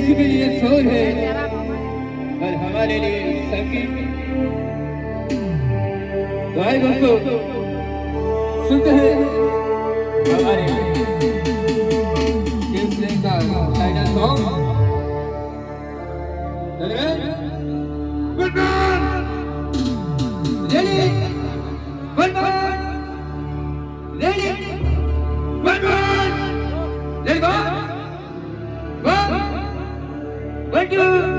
किसी के लिए शोर है। और हमारे लिए संगीत भाई दोस्तों सुनते है। हमारे का title song you.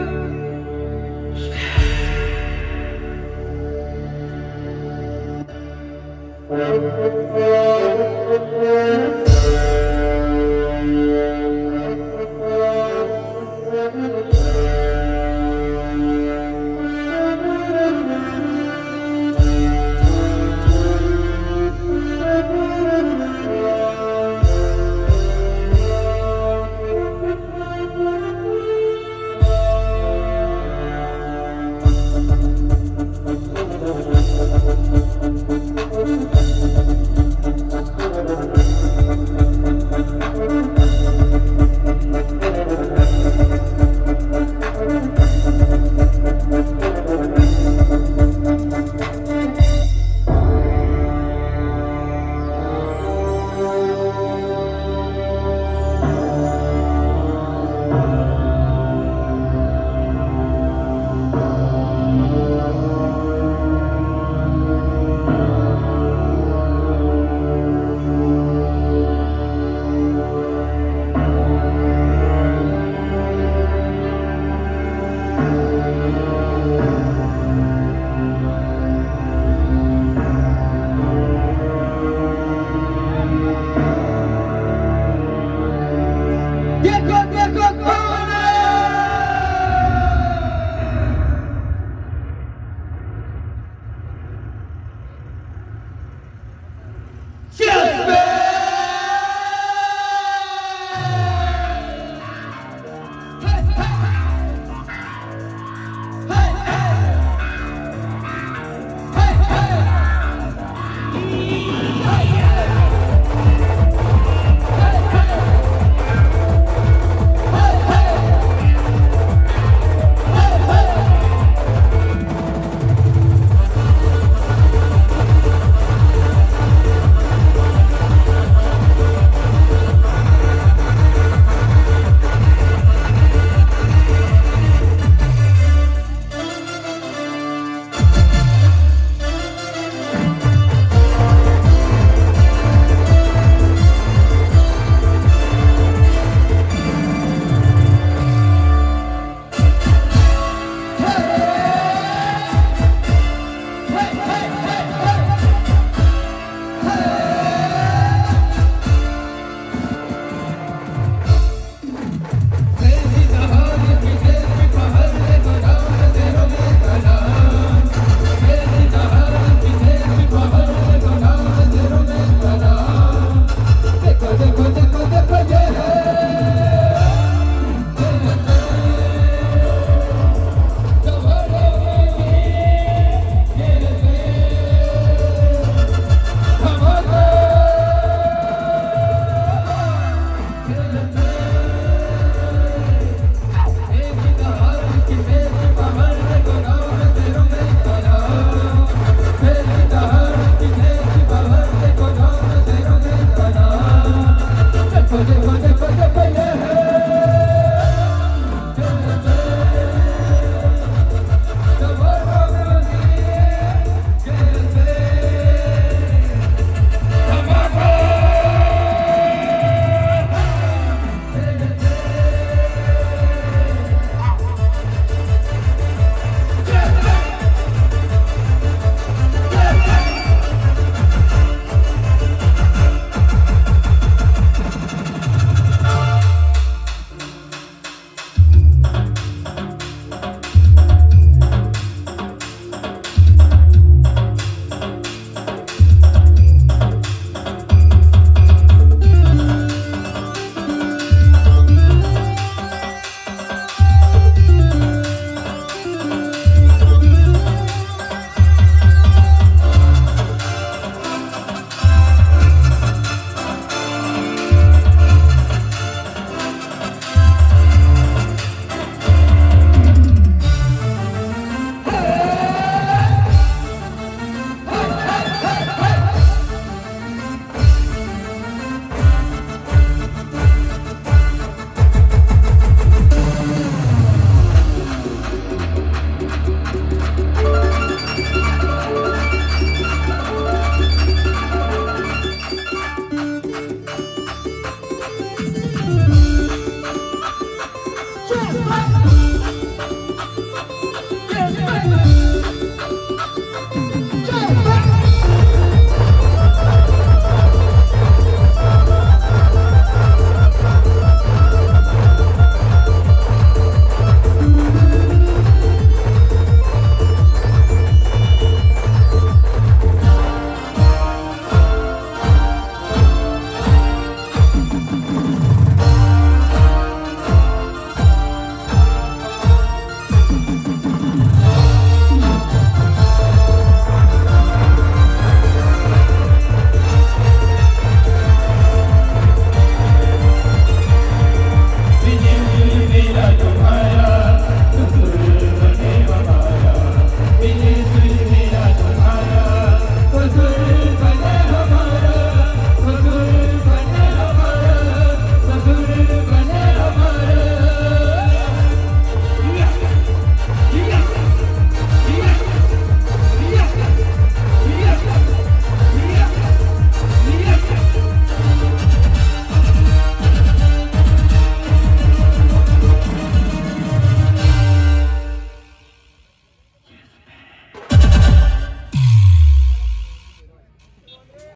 hey, hey.